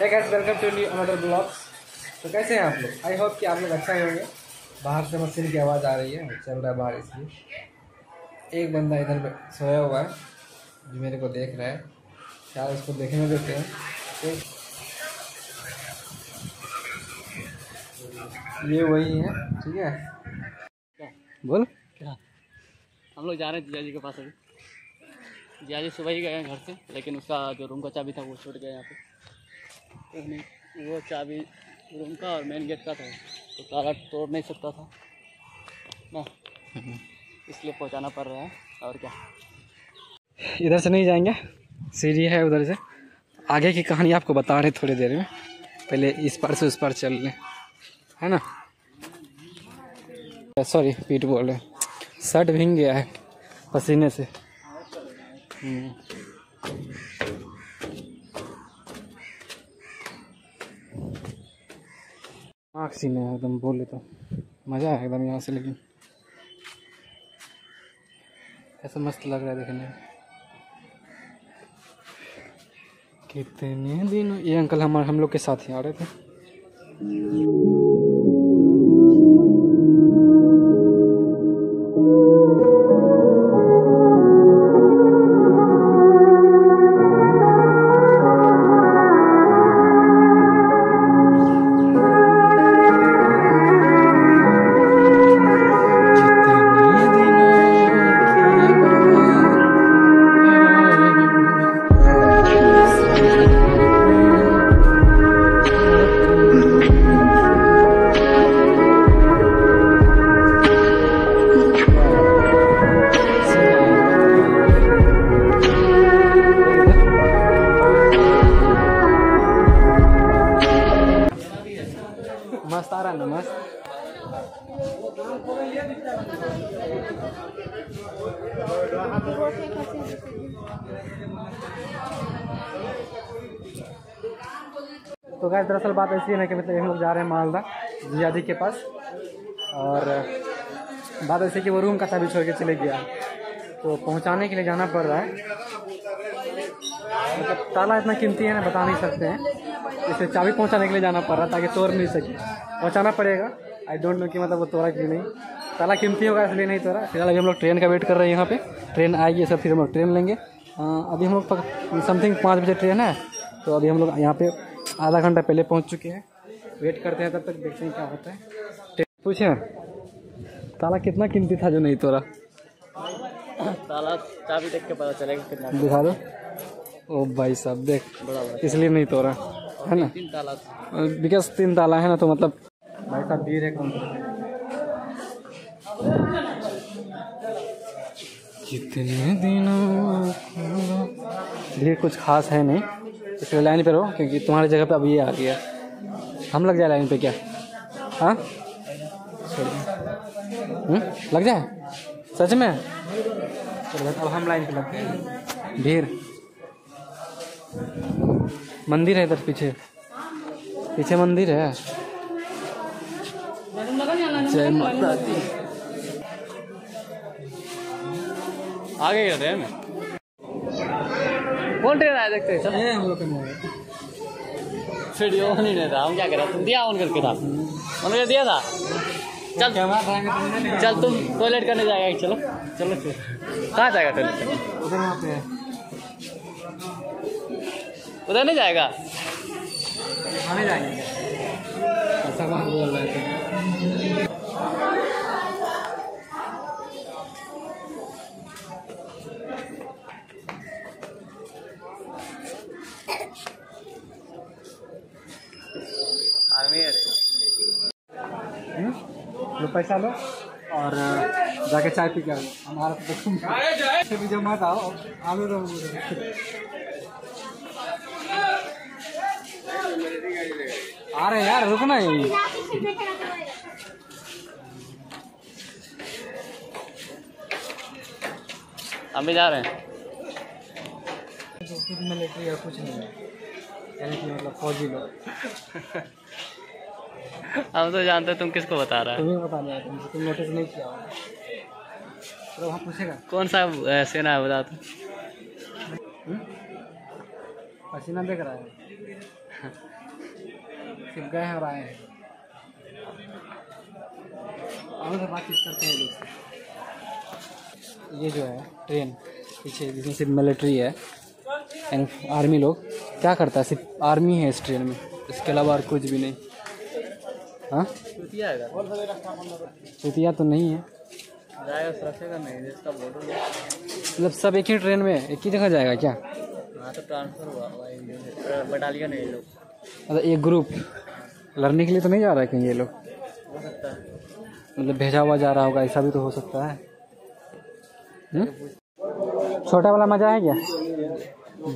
है guys welcome to new another blogs तो कैसे हैं आप लोग? आई होप कि आप लोग अच्छा ही होंगे। बाहर से मशीन की आवाज़ आ रही है, चल रहा है बाहर इसलिए। एक बंदा इधर सोया हुआ है, जो मेरे को देख रहा है। क्या उसको देखने देते हैं। तो ये वही है, ठीक है? क्या? बोल। क्या? हम लोग जा रहे हैं जिया जी के पास अभी। जिया जी सुबह ही गए हैं घर से, लेकिन उसका जो रूम का चाबी था वो छूट गया यहाँ पे। वो चाबी रूम का और मेन गेट का था। तो ताला तोड़ नहीं सकता था। ना। इसलिए पहुँचाना पड़ रहा है। और क्या? इधर से नहीं जाएँगे। सीढ़ी है उधर से। आगे की कहानी आपको बता रहे थोड़ी देर में। पहले इस पर से उस पर चल लें। है ना? सॉरी पीट बोल रहे शर्ट भींग गया है पसीने से। सीने है एकदम बोले तो मज़ा है एकदम यहाँ से, लेकिन ऐसा मस्त लग रहा है देखने में। कितने दिन ये अंकल हमारे हम लोग के साथ ही आ रहे थे। मस्त आ रहा है ना मस्त तो गाय दरअसल बात ऐसी है ना कि मतलब हम लोग जा रहे हैं मालदा जिया जी के पास। और, बात ऐसी कि वो रूम का चाबी छोड़ के चले गया। तो पहुँचाने के लिए जाना पड़ रहा है। मतलब ताला इतना कीमती है ना, बता नहीं सकते हैं। इसे चाबी पहुँचाने के लिए जाना पड़ रहा ताकि तोड़ नहीं सके। पहुंचाना पड़ेगा। आई डोंट नो कि मतलब वो तोड़ा क्यों नहीं। ताला कीमती होगा इसलिए नहीं तोड़ा फ़िलहाल अभी हम लोग ट्रेन का वेट कर रहे हैं यहाँ पे। ट्रेन आएगी सब फिर हम लोग ट्रेन लेंगे। अ, अभी हम लोग समथिंग पाँच बजे ट्रेन है। तो अभी हम लोग यहाँ पे आधा घंटा पहले पहुँच चुके हैं। वेट करते हैं तब तक देखते हैं क्या होता है। पूछे ताला कितना कीमती था जो नहीं तोड़ा ताला चाबी देख के पता चलेगा कितना। दिखा दो। ओ भाई साहब देख। इसलिए नहीं तोड़ा है ना? बिकॉज़ तीन ताला है ना तो मतलब भाई साहब है कौन कितने दिनों भीड़ कुछ खास है नहीं। इसलिए लाइन पे रहो क्योंकि तुम्हारी जगह पे अब ये आ गया। हम लग जाए लाइन पे क्या? हाँ? हम्म? लग जाए? सच में? अब हम लाइन पे लगते हैं भीड़। मंदिर है इधर पीछे। पीछे मंदिर है। जय माता दी। आगे गिर रहे हैं? कौन ट्रेन आया देखते हैं? चल। हम लोग वीडियो ऑन ही नहीं था। हम क्या करें? तुम दिया ऑन करके था। कर दिया था। चल। चल तुम टॉयलेट करने जाएगा। चलो। चलो फिर। कहाँ जाएगा टॉयलेट उधर वहाँ पे उधर नहीं जाएगा? खाने जाएँगे। ऐसा बोल रहे थे। आर्मी है हम्म? लो पैसा लो और जाके चाय पी के आओ। हमारा तो भी जब मत आओ आलू आ रहे यार रुकना यही हम भी जा रहे हैं। मिलिट्री है कुछ नहीं है। यानी कि मतलब फौजी लोग। हम तो जानते हैं तुम किसको बता रहा है। तुम्हें बता दिया तुमसे तुम नोटिस नहीं किया तो वहाँ पूछेगा। कौन सा सेना है बता तू। हम्म? पसीना देख रहा है। सिर्फ़ गए हैं और आए हैं। और बातचीत करते हैं लोग ये जो है ट्रेन पीछे जिसमें सिर्फ़ मिलिट्री है एंड आर्मी लोग। क्या करता है? सिर्फ़ आर्मी है इस ट्रेन में। इसके अलावा और कुछ भी नहीं। हाँ? चुतिया तो नहीं है। मतलब सब एक ही ट्रेन में एक ही जगह जाएगा क्या? हाँ तो ट्रांसफ़र हुआ है बटालियन है लोग। मतलब एक ग्रुप लड़ने के लिए तो नहीं जा रहा है कहीं ये लोग? हो सकता है मतलब भेजा हुआ जा रहा होगा ऐसा भी तो हो सकता है। हम्म? छोटा वाला मज़ा है क्या?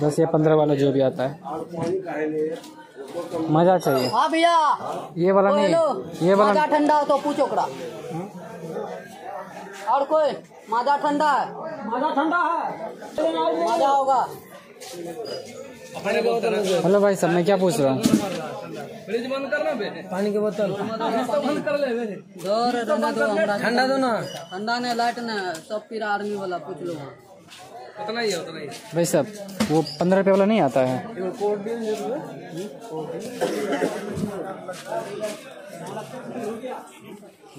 दस या पंद्रह वाला जो भी आता है। मज़ा चाहिए। हाँ भैया। ये वाला नहीं ये वाला ठंडा तो पूछो ओकरा और कोई माजा ठंडा है? माजा ठंडा है। माजा होगा। हेलो भाई सब मैं क्या पूछ रहा हूँ? पानी की बोतल। ठंडा दो हमरा ठंडा दो ना। ठंडा ने लाइट ने सब फिर आर्मी वाला पूछ लो। वहाँ भाई साहब वो पंद्रह रुपये वाला नहीं आता है?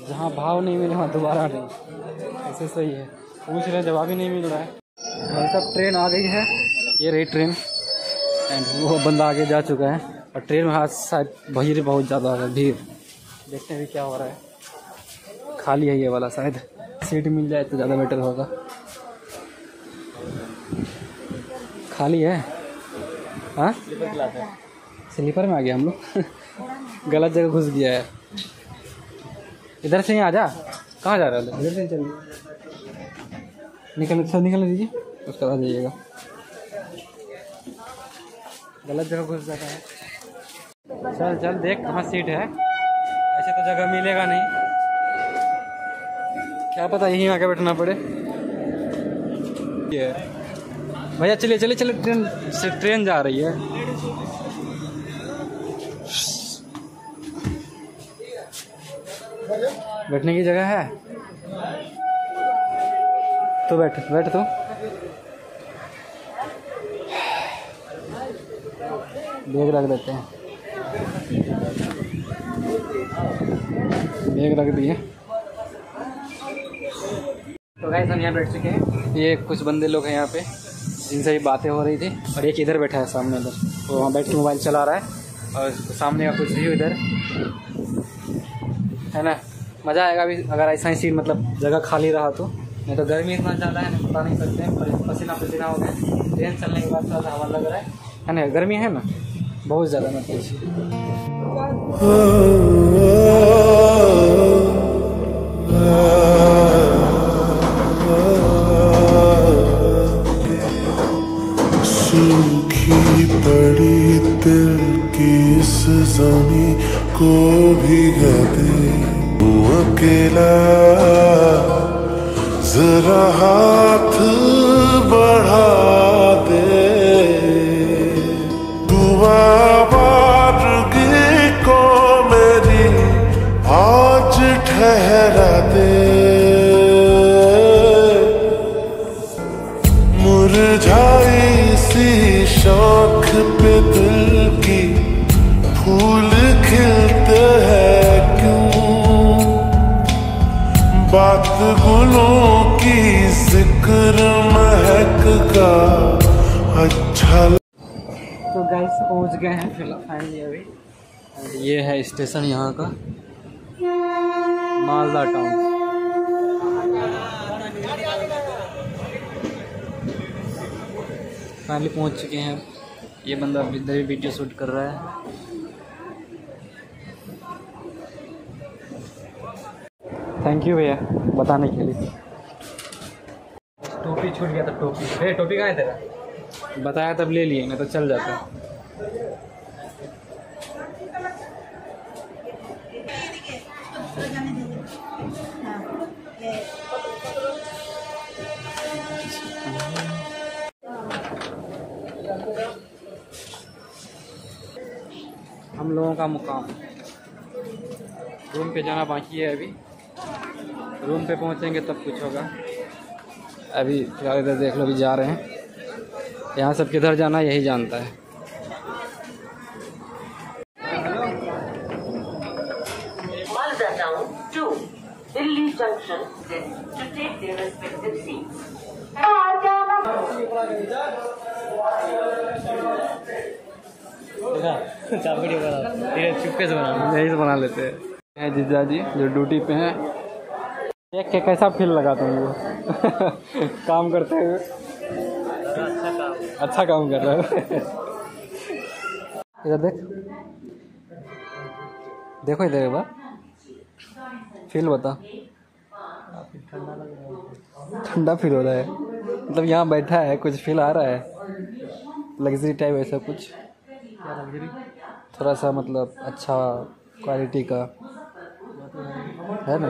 जहाँ भाव नहीं मिले वहाँ दोबारा नहीं। ऐसे सही है। पूछ रहे जवाब ही नहीं मिल रहा है। भाई साहब ट्रेन आ गई है। ये रही ट्रेन एंड वो बंदा आगे जा चुका है। और ट्रेन में आज शायद भीड़ बहुत ज़्यादा है भीड़। देखते हैं अभी क्या हो रहा है। खाली है ये वाला शायद। सीट मिल जाए तो ज़्यादा बेटर होगा। खाली है? हाँ? स्लीपर में आ गया हम लोग। गलत जगह घुस गया है। इधर से ही आ जा। कहाँ जा रहा है? इधर से ही चल। निकल सब निकल दीजिए। उसके बाद जाइएगा। गलत जगह घुस जाता है। चल चल, देख कहाँ सीट है। ऐसे तो जगह मिलेगा नहीं। क्या पता यहीं आके बैठना पड़े। ये। भैया, चलिए चलिए चलिए, ट्रेन, से ट्रेन जा रही है। बैठने की जगह है? तो बैठ बैठ तो। बैग रख देते हैं। बैग रख दिए। तो गाइस हम यहाँ बैठ चुके हैं। ये कुछ बंदे लोग हैं यहाँ पे जिनसे भी बातें हो रही थी और एक इधर बैठा है सामने उधर वो वहाँ बैठ के मोबाइल चला रहा है और सामने का कुछ व्यू इधर। है ना? मज़ा आएगा अभी अगर ऐसा ही सीन मतलब जगह खाली रहा तो। नहीं तो गर्मी इतना ज़्यादा है ना बता नहीं सकते हैं पसीना पसीना हो गया। ट्रेन चलने के बाद थोड़ा सा हवा लग रहा है। है ना? गर्मी है ना? बहुत ज़्यादा मत पूछिए। सूखी पड़ी दिल की इस जमी को भिगा दे तू अकेला, जरा हाथ बढ़ा। दुआ को मेरी, आज ठहरा दे मुरझाई सी शौख पे की फूल खिलते हैं क्यों? बात गुलों की ज़िक्र महक का अच्छा गए हैं फ़िलहाल फाइनली अभी और ये है स्टेशन यहाँ का। मालदा टाउन फाइनली पहुँच चुके हैं। ये बंदा अभी इधर ही वीडियो शूट कर रहा है। थैंक यू भैया बताने के लिए। टोपी छूट गया था टोपी। भैया टोपी कहाँ है तेरा? बताया तब ले लिए मैं तो चल जाता। हम लोगों का मुकाम। रूम पे जाना बाकी है अभी। रूम पे पहुँचेंगे तब कुछ होगा। अभी फ़िलहाल इधर देख लो, अभी जा रहे हैं। यहाँ सब किधर जाना यही जानता है। Junction to take their respective seats. चुपके से बना यही से बना लेते हैं। हैं जीजा जी जो ड्यूटी पे हैं देख के कैसा फील लगा तुमको काम करते हुए। अच्छा काम। अच्छा काम कर रहे हो। इधर देख। देखो इधर एक बार। फील बता। ठंडा फील हो रहा है। मतलब यहाँ बैठा है कुछ फील आ रहा है। लग्जरी टाइप ऐसा कुछ। थोड़ा सा मतलब अच्छा क्वालिटी का। है ना?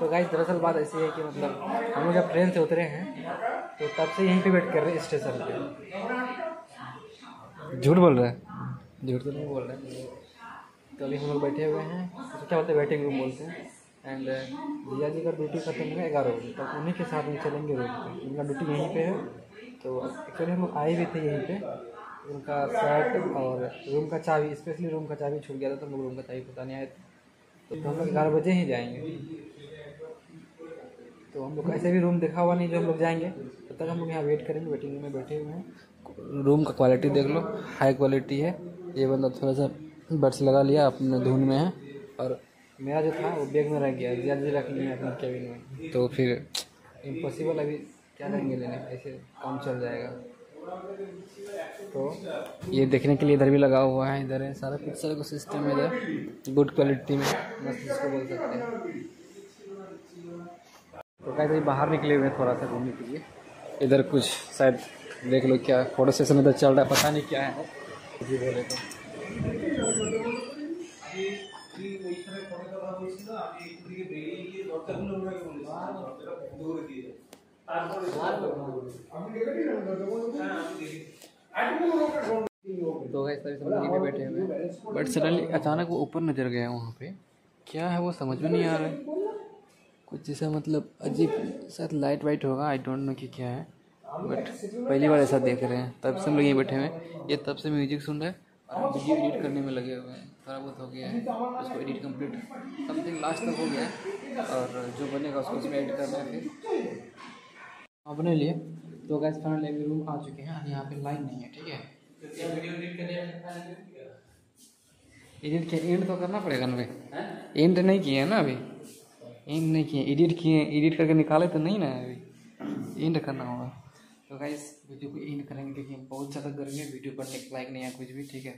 तो गाइस दरअसल बात ऐसी है कि मतलब हम लोग जब ट्रेन से उतरे हैं तो तब से यहीं पे वेट कर रहे हैं स्टेशन पे। झूठ बोल रहे हैं? झूठ तो नहीं बोल रहे। तो अभी हम लोग बैठे हुए हैं। तो क्या बोलते हैं? वेटिंग रूम बोलते हैं। एंड भैया जी का ड्यूटी खत्म होगा ग्यारह बजे तक उन्हीं के साथ में चलेंगे रूम पे। उनका ड्यूटी यहीं पे है। तो एक्चुअली हम आए भी थे यहीं पे। उनका शर्ट और रूम का चाबी स्पेशली रूम का चाबी छूट गया था तो हम लोग रूम का चाबी पता नहीं आए थे। तो हम लोग ग्यारह बजे ही जाएँगे। तो हम लोग ऐसे भी रूम देखा हुआ नहीं जो हम लोग जाएँगे। तब तक हम लोग यहाँ वेट करेंगे वेटिंग रूम में बैठे हुए हैं। रूम का क्वालिटी देख लो हाई क्वालिटी है। ये बंदा थोड़ा सा बड्स लगा लिया, अपने धुन में है। और मेरा जो था, वो बैग में रह गया। जिया जी रख लिया अपने केबिन में। तो फिर इम्पॉसिबल अभी क्या करेंगे लेने? ऐसे काम चल जाएगा। तो ये देखने के लिए इधर भी लगा हुआ है, इधर है। सारा पिक्चर का सिस्टम है इधर। गुड क्वालिटी में, मस्त जिसको बोल सकते हैं। तो कहते बाहर निकले हुए हैं थोड़ा सा घूमने के लिए। इधर कुछ शायद देख लो क्या फ़ोटो सेशन इधर चल रहा है, पता नहीं क्या है। जी, बोले तो। तो सभी बैठे हुए हैं। बट सडनली अचानक वो ऊपर नज़र गया वहाँ पे। क्या है वो समझ में नहीं आ रहा है। कुछ जैसा मतलब अजीब शायद लाइट वाइट होगा आई डोंट नो कि क्या है। बट पहली बार ऐसा देख रहे हैं। तब से हम लोग यहीं बैठे हुए हैं। ये तब से म्यूज़िक सुन रहे हैं और वीडियो एडिट करने में लगे हुए हैं। थोड़ा बहुत हो गया है। उसको एडिट कंप्लीट समथिंग लास्ट तक हो गया है। और जो बनेगा उसको उसमें एडिट करना है फिर। अपने लिए तो गैस फाइनल अभी रूम आ चुके हैं और यहाँ पे लाइन नहीं है ठीक है? एडिट किया एंड तो करना पड़ेगा ना भाई। एंड नहीं किए हैं ना अभी? एंड नहीं किए एडिट किए एडिट करके निकाले तो नहीं ना अभी। एंड करना होगा। तो गाइस वीडियो को एंड करेंगे क्योंकि बहुत ज़्यादा गर्मी है वीडियो बनने के लायक नहीं है कुछ भी ठीक है?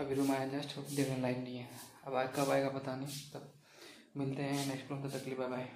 अभी रूम आया जस्ट देखने लाइक नहीं है। अब आज कब आएगा पता नहीं, तब मिलते हैं नेक्स्ट रूम तो तकलीफ़ बाय बाय